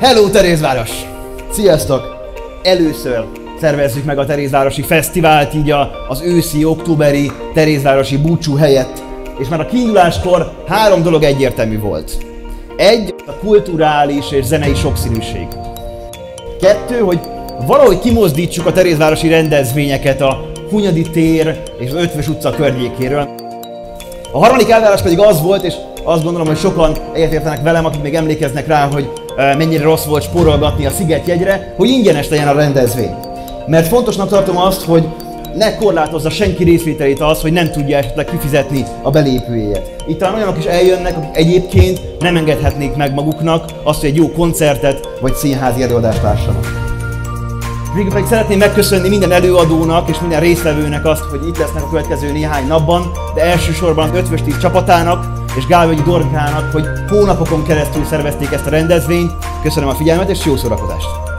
Hello Terézváros! Sziasztok! Először szervezzük meg a Terézvárosi Fesztivált, így a, az őszi, októberi Terézvárosi búcsú helyett. És már a kiinduláskor három dolog egyértelmű volt. Egy, a kulturális és zenei sokszínűség. Kettő, hogy valahogy kimozdítsuk a Terézvárosi rendezvényeket a Hunyadi tér és az Ötvös utca környékéről. A harmadik elvárás pedig az volt, és azt gondolom, hogy sokan egyetértenek velem, akik még emlékeznek rá, hogy mennyire rossz volt spórolgatni a szigetjegyre, hogy ingyenes legyen a rendezvény. Mert fontosnak tartom azt, hogy ne korlátozza senki részvételét az, hogy nem tudja esetleg kifizetni a belépőjét. Itt talán olyanok is eljönnek, akik egyébként nem engedhetnék meg maguknak azt, hogy egy jó koncertet vagy színházi előadást lássanak. Végül pedig szeretném megköszönni minden előadónak és minden résztvevőnek azt, hogy itt lesznek a következő néhány napban, de elsősorban az Ötvös Tíz csapatának és Gálvegyi Dorkának, hogy hónapokon keresztül szervezték ezt a rendezvényt. Köszönöm a figyelmet és jó szórakozást!